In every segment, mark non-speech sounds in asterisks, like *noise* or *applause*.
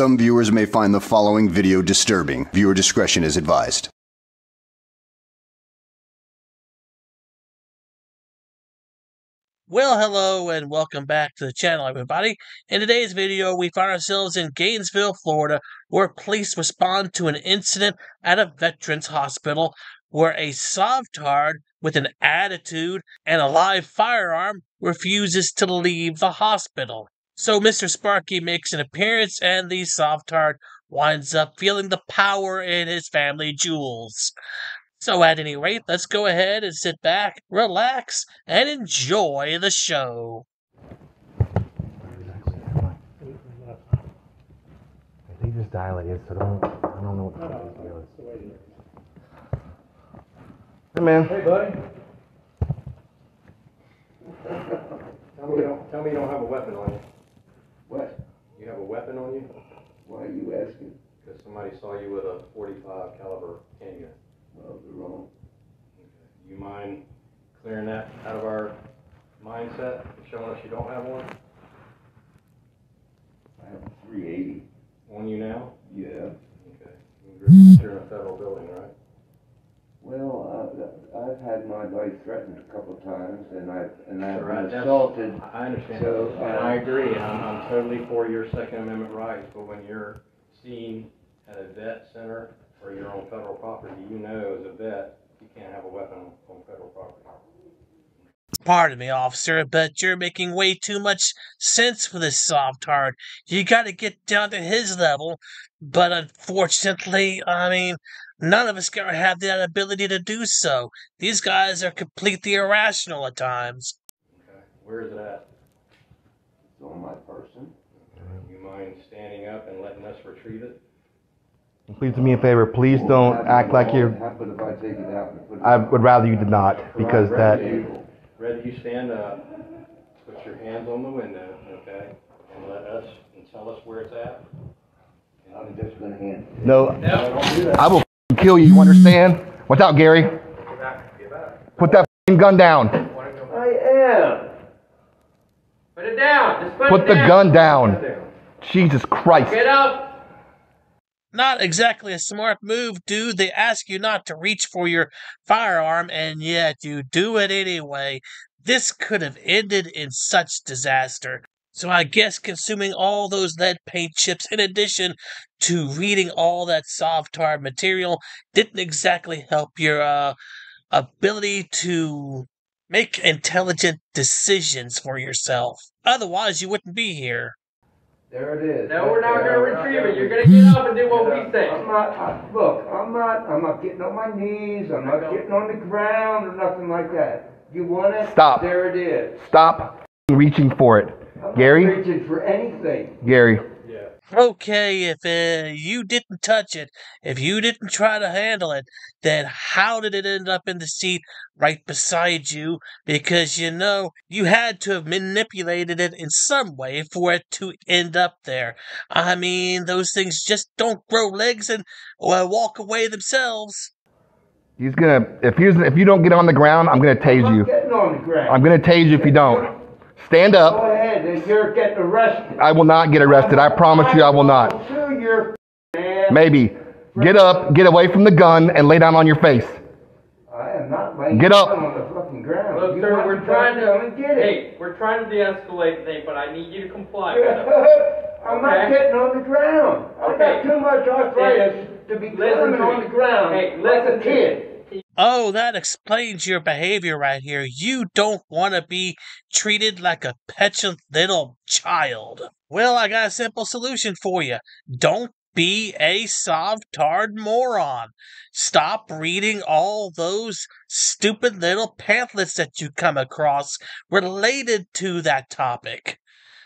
Some viewers may find the following video disturbing. Viewer discretion is advised. Well, hello and welcome back to the channel, everybody. In today's video, we find ourselves in Gainesville, Florida, where police respond to an incident at a veterans hospital where a Sovtard with an attitude and a live firearm refuses to leave the hospital. So Mr. Sparky makes an appearance and the Sovtard winds up feeling the power in his family jewels. So, at any rate, let's go ahead and sit back, relax, and enjoy the show. They just dilated, so don't. I don't know what the fuck he's doing. Hey man. Hey, buddy. Tell me you don't, tell me you don't have a weapon on you. What? You have a weapon on you? Why are you asking? Because somebody saw you with a forty-five caliber handgun. Well, they're wrong. You mind clearing that out of our mindset and showing us you don't have one I have a three eighty. on you now? Yeah. Okay. You're in a federal building, right? Well, uh, I've had my life threatened a couple of times and I've, and I've Right, been that's- assaulted. I understand, So, and I uh, agree, and I'm, I'm totally for your Second Amendment rights, but when you're seen at a vet center or you're on federal property, you know as a vet, you can't have a weapon on federal property. Pardon me, officer, but you're making way too much sense for this Sovtard. You gotta get down to his level, but unfortunately, I mean, none of us gonna have that ability to do so. These guys are completely irrational at times. Okay, where is it at? It's on my person. You mind standing up and letting us retrieve it? Please do me a favor. Please don't act like you're. If I take it out and put it? I would rather you did not because that. Rather you stand up, put your hands on the window, okay, and let us, and tell us where it's at. I'm just gonna hand it. No, No, don't do that. I will f***ing kill you. You understand? Watch out, Gary. Get back, get back. Put that f***ing gun down. I am. Put it down. Just put, Put it the down. gun down. Jesus Christ. Get up. Not exactly a smart move, dude. They ask you not to reach for your firearm, and yet you do it anyway. This could have ended in such disaster. So I guess consuming all those lead paint chips in addition to reading all that Sovtard material didn't exactly help your uh, ability to make intelligent decisions for yourself. Otherwise, you wouldn't be here. There it is. No, we're not gonna retrieve it. You're gonna get up and do what we say. I'm not, I, look, I'm not, I'm not getting on my knees, I'm not getting on the ground or nothing like that. You want it? Stop. There it is. Stop reaching for it. I'm Gary? reaching for anything. Gary. Yeah. Okay, if uh, you didn't touch it, if you didn't try to handle it, then how did it end up in the seat right beside you? Because you know, you had to have manipulated it in some way for it to end up there. I mean, those things just don't grow legs and uh, walk away themselves. He's gonna. If he's if you don't get on the ground, I'm gonna tase I'm you. getting on the ground. I'm gonna tase you if you don't. Stand Go up. ahead, and you're getting arrested. I will not get arrested. I promise you, I will not. Sue your man. Maybe. Get up, get away from the gun, and lay down on your face. I am not laying Get up. down on the fucking ground. Look, You sir, want we're to trying to. Come and get it. Hey, we're trying to de-escalate the thing, but I need you to comply with it. *laughs* I'm not Okay. getting on the ground. I got Okay. too much arthritis to be Listen climbing to on me. the ground Hey, like listen a to me. kid. Oh, that explains your behavior right here. You don't want to be treated like a petulant little child. Well, I got a simple solution for you. Don't be a Sovtard moron. Stop reading all those stupid little pamphlets that you come across related to that topic.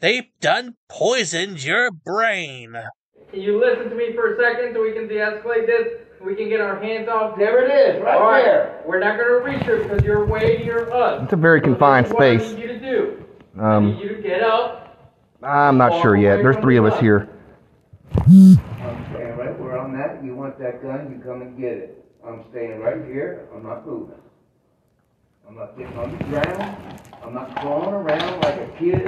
They've done poisoned your brain. Can you listen to me for a second so we can de-escalate this? We can get our hands off. There it is, right All right. there. We're not gonna reach her because you're way near us. It's a very confined So this space. What I need you to do. I need Um, you to get up. I'm not sure yet. There's three of us here. I'm staying right where I'm at. You want that gun, you come and get it. I'm staying right here. I'm not moving. I'm not getting on the ground. I'm not crawling around like a kid.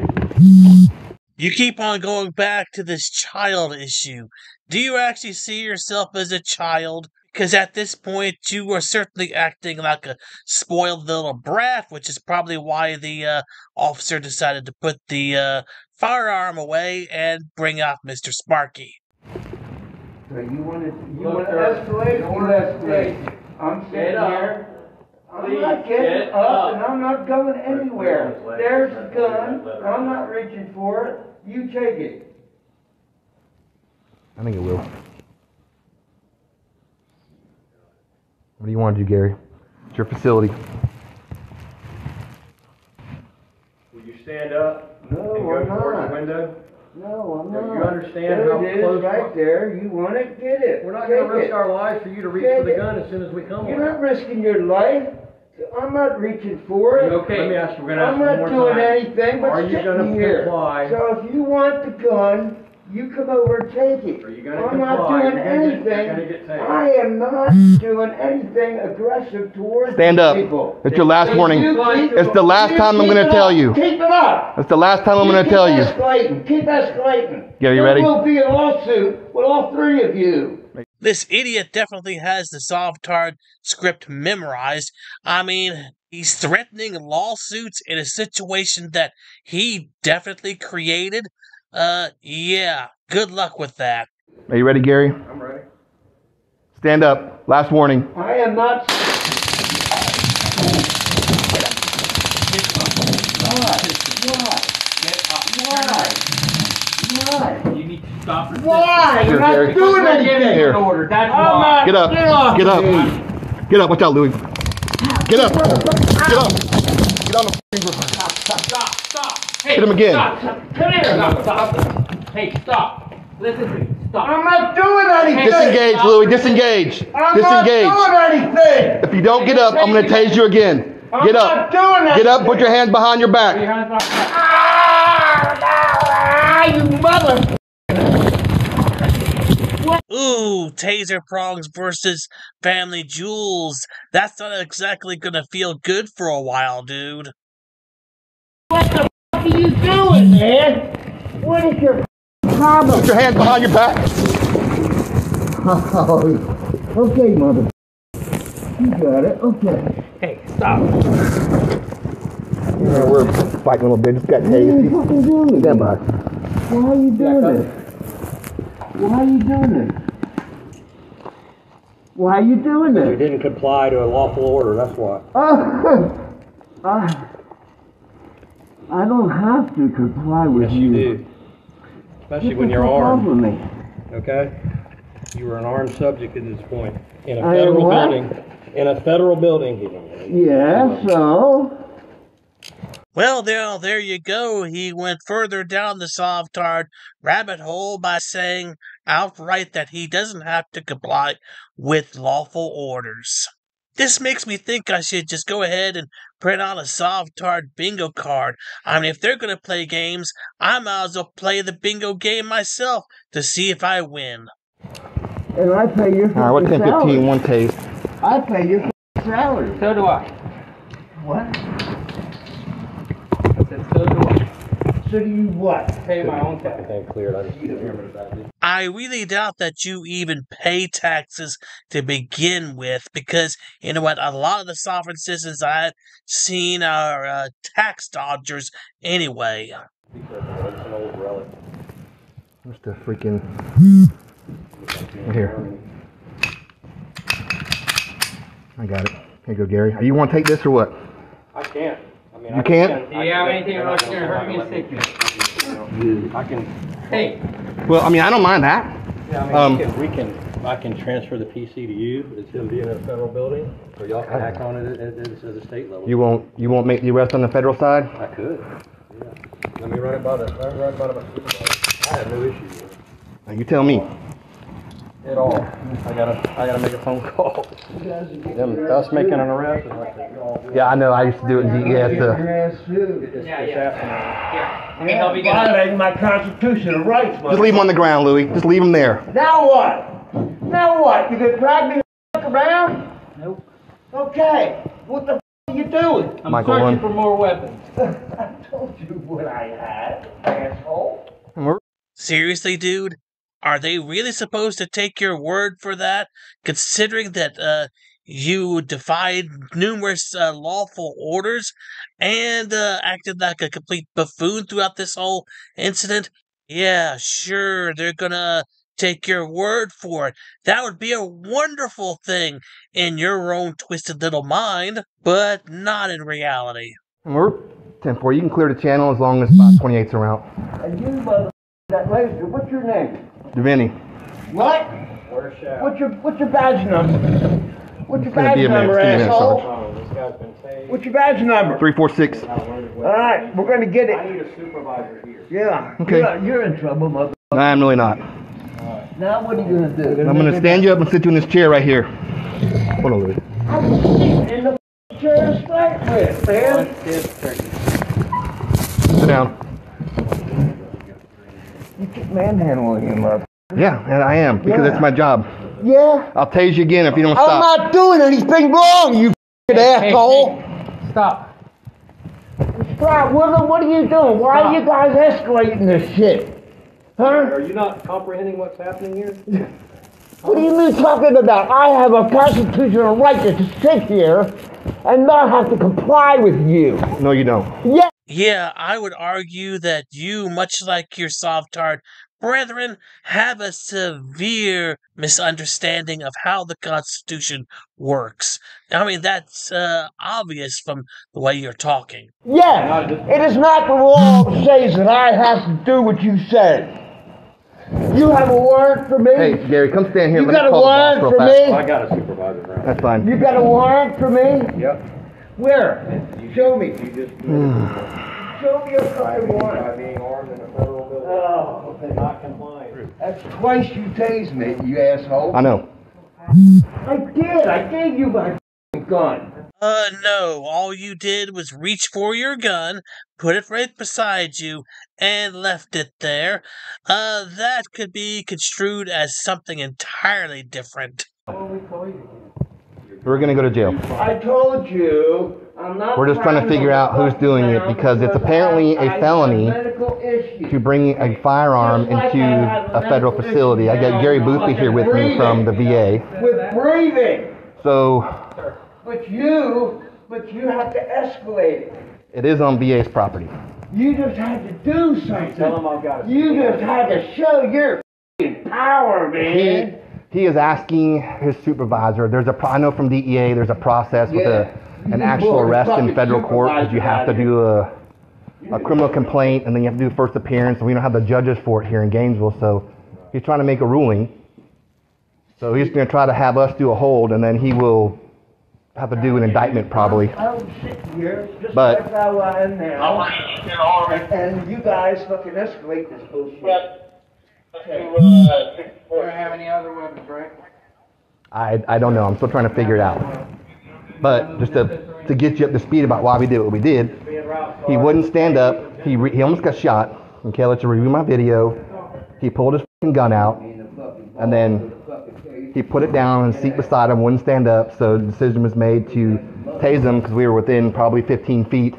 You keep on going back to this child issue. Do you actually see yourself as a child? Because at this point, you are certainly acting like a spoiled little brat, which is probably why the uh, officer decided to put the uh, firearm away and bring out Mr. Sparky. So you wanna, you wanna escalate, you you wanna escalate. I'm Get sitting here. I'm not getting get up up. and I'm not going anywhere. There's a gun. Let I'm not reaching for it. You take it. I think it will. What do you want to do, Gary? It's your facility. Will you stand up and No, go I'm towards not. the window? No, I'm Do not. you understand There how it is, close- right there. You want it, get it. We're not gonna risk it. our lives for you to reach Take for the it. gun as soon as we come You're on. not risking your life. I'm not reaching for it. Okay. Let me ask you, we're gonna ask I'm you one not more doing time. anything but Are you sitting gonna here. comply? So if you want the gun, you come over and take it. Are you gonna I'm not comply? doing You're gonna get- you're anything. gonna get taken. I am not doing anything aggressive towards Stand up. people. It's your last If warning. you keep- It's the last you time I'm keep gonna it tell up. you. Keep it up. That's the last time I'm going to keep tell you. escalating. Keep escalating. Yeah, you There ready? will be a lawsuit with all three of you. This idiot definitely has the Sovtard script memorized. I mean, he's threatening lawsuits in a situation that he definitely created. Uh, yeah, good luck with that. Are you ready, Gary? I'm ready. Stand up. Last warning. I am not. Why? Why? Why? You need to stop. Why? You're not Gary. doing anything. Here. order. That's I'm why. not. Get up. Get off Get up. Get up. Watch out, Louis. Get up. Get up. Get on the f***ing ground. Stop. Stop. Hey, Hit him again. Stop. Come here. Stop. Stop. Hey, stop. Listen to me. Stop. I'm not doing anything. Disengage, Louis. Disengage. I'm not doing anything. If you don't get up, I'm going to tase you again. I'm Get not up. doing Get up. anything. Put your hands behind your back. Ah, you mother. Ooh, taser prongs versus family jewels. That's not exactly gonna feel good for a while, dude. What the f- are you doing, man? What is your problem? Put your hands behind your back. Oh, okay, mother. You got it. Okay. Hey, stop. We're fighting a little bit. Just got What are you tased. fucking doing? Stand by. Why are you doing this? Why are you doing this? Why are you doing this? You didn't comply to a lawful order, that's why. Oh, *laughs* I, I don't have to comply with Yes, you do. Especially when you're armed, With me. okay? You are an armed subject at this point. In a I federal building. In a federal building. Yeah. So. Well, there, there you go. He went further down the Sovtard rabbit hole by saying outright that he doesn't have to comply with lawful orders. This makes me think I should just go ahead and print out a Sovtard bingo card. I mean, if they're going to play games, I might as well play the bingo game myself to see if I win. And I pay your All right, what 10 salary. 15, one taste. I pay your salary. So do I. What? I so do I. Do you what? Pay my own tax. Everything cleared, I just didn't remember that. I really doubt that you even pay taxes to begin with, because you know what? A lot of the sovereign citizens I've seen are uh, tax dodgers anyway. Be careful, it's an old relic. Where's the freaking. Right here. I got it. Here you go, Gary. You want to take this or what? I can't. I mean, You I can't? Do you have anything else that's gonna hurt me sick? I can, Hey, Well, I mean, I don't mind that. yeah, I Um, mean, we can, we can, I can transfer the PC to you, it's gonna be in a federal building, or y'all can act on it at, at, at the state level. You won't. You won't make the arrest on the federal side. I could, yeah. Let me run it by the, run it by the. I have no issue with it. Now, you tell me. At all. I gotta, I gotta make a phone call. Them, us making an arrest is like the, Yeah, I know. I used to do it in DES. Uh, Yes, too. it's, it's Yeah, yeah. happening. let me help you get out. Violating my constitutional rights, just leave him on the ground, Louis. Just leave him there. Now what? Now what? You gonna drag me the f- around? Nope. Okay. What the f- are you doing? I'm Michael searching one. for more weapons. *laughs* I told you what I had, asshole. Seriously, dude? Are they really supposed to take your word for that? Considering that uh, you defied numerous uh, lawful orders and uh, acted like a complete buffoon throughout this whole incident? Yeah, sure, they're gonna take your word for it. That would be a wonderful thing in your own twisted little mind, but not in reality. We're 10 4. You can clear the channel as long as 528's around. And you mother, that laser, what's your name? Davini. What? What's your, what's your badge number? What's your gonna badge be a minute, number, it's gonna be a minute, asshole? Oh, this guy's been tased. What's your badge number? 346. All right, we're gonna get it. I it. need a supervisor here. Yeah. Okay. You're, you're in trouble, mother. No, I'm really not. Now what are you gonna do? I'm gonna stand you up and sit you in this chair right here. Hold on, Louis. I'm sitting in the chair to start with, man. Sit down. You keep manhandling him, mother. Yeah, and I am because Yeah. it's my job. Yeah. I'll tase you again if you don't I'm stop. not doing anything wrong, you f***ing asshole. Stop. Stop, Woodland, what are you doing? Why are you guys escalating this shit? Huh? Are you not comprehending what's happening here? What do you mean talking about? I have a constitutional right to sit here and not have to comply with you. No, you don't. Yeah. Yeah, I would argue that you, much like your Sovtard brethren, have a severe misunderstanding of how the Constitution works. I mean, that's uh, obvious from the way you're talking. Yeah. It is not the law that says that I have to do what you said. You have a warrant for me? Hey, Gary, come stand here. You Let got me a call the boss warrant real for fast. me? I got a supervisor around. That's fine. You got a warrant for me? Yep. Where? Show me. You just Show me a fucking warrant. by being armed in a federal building. Oh, and not complying. that's twice you tased me, you asshole. I know. I did. I gave you my f***ing gun. Uh, no, all you did was reach for your gun, put it right beside you, and left it there. Uh, that could be construed as something entirely different. We're gonna go to jail. I told you, I'm not. We're just trying to figure out who's doing it because it's apparently a felony To bring a firearm into a federal facility. I got Gary Boothby here with me from the VA. With breathing, So but you, but you have to escalate it. it is on VA's property. You just had to do something. Tell him I've got You just had to show your power, man. he is asking his supervisor. There's a pro- I know from DEA. There's a process with a an actual arrest in federal court because you have to do a a criminal complaint and then you have to do first appearance. And we don't have the judges for it here in Gainesville, so he's trying to make a ruling. So he's going to try to have us do a hold, and then he will have to do an indictment probably. I'll sit here just But- like how I am now. And, and you guys fucking escalate this bullshit. You uh, don't have any other weapons, right? I, I don't know. I'm still trying to figure it out. But just to, to get you up to speed about why we did what we did, he wouldn't stand up. He, re, he almost got shot. Okay, let's review my video. He pulled his fing gun out, and then he put it down on the seat beside him, wouldn't stand up. So the decision was made to tase him because we were within probably 15 feet.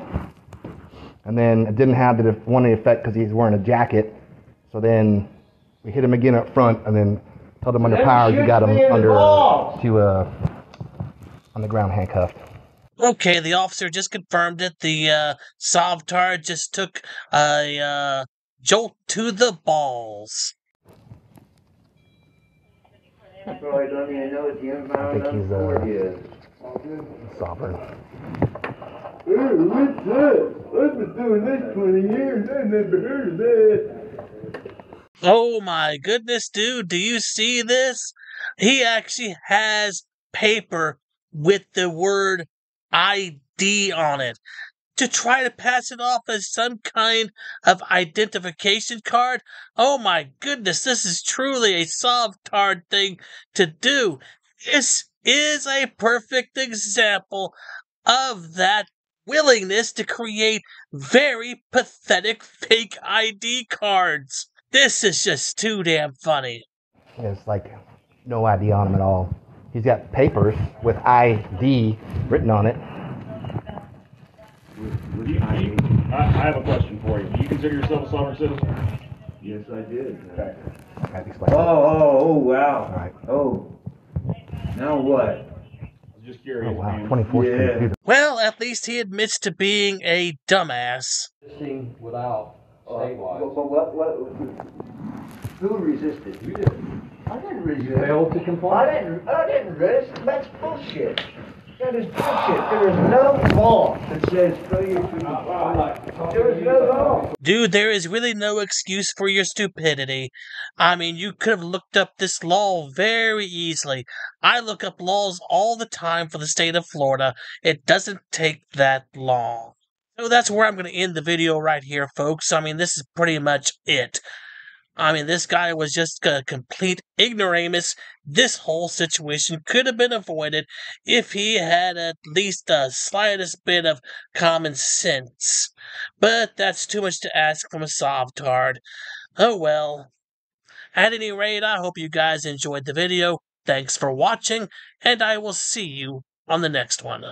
And then it didn't have the one effect because he's wearing a jacket. So then we hit him again up front, and then held him under Then power. You got him me in the under balls. to uh on the ground handcuffed. Okay, the officer just confirmed it. The uh, Sovtard just took a uh, jolt to the balls. Probably don't even know what the inbound I think he's, uh. Sovereign. Hey, what's up? I've been doing this 20 years. I never heard of that. Oh my goodness, dude, do you see this? He actually has paper with the word ID on it to try to pass it off as some kind of identification card. Oh my goodness, this is truly a Sovtard thing to do. This is a perfect example of that willingness to create very pathetic fake ID cards. This is just too damn funny. It's like no ID on him at all. He's got papers with ID written on it. Do you- do you- I, I have a question for you. Do you consider yourself a sovereign citizen? Yes, I did. I have to explain. Oh, oh, oh, wow. All right. Oh. Now what? I was just Oh, wow. man. 24th Yeah. Well, at least he admits to being a dumbass. Resisting without Uh, statewide. But what, what, who resisted? You did. I didn't resist. Failed to I comply. didn't, I didn't resist. That's bullshit. That is bullshit. There is no law that says failure to comply. There is no law. Dude, there is really no excuse for your stupidity. I mean, you could have looked up this law very easily. I look up laws all the time for the state of Florida. It doesn't take that long. So that's where I'm going to end the video right here, folks. I mean, this is pretty much it. I mean, this guy was just a complete ignoramus. This whole situation could have been avoided if he had at least the slightest bit of common sense. But that's too much to ask from a Sovtard. Oh well. At any rate, I hope you guys enjoyed the video. Thanks for watching, and I will see you on the next one.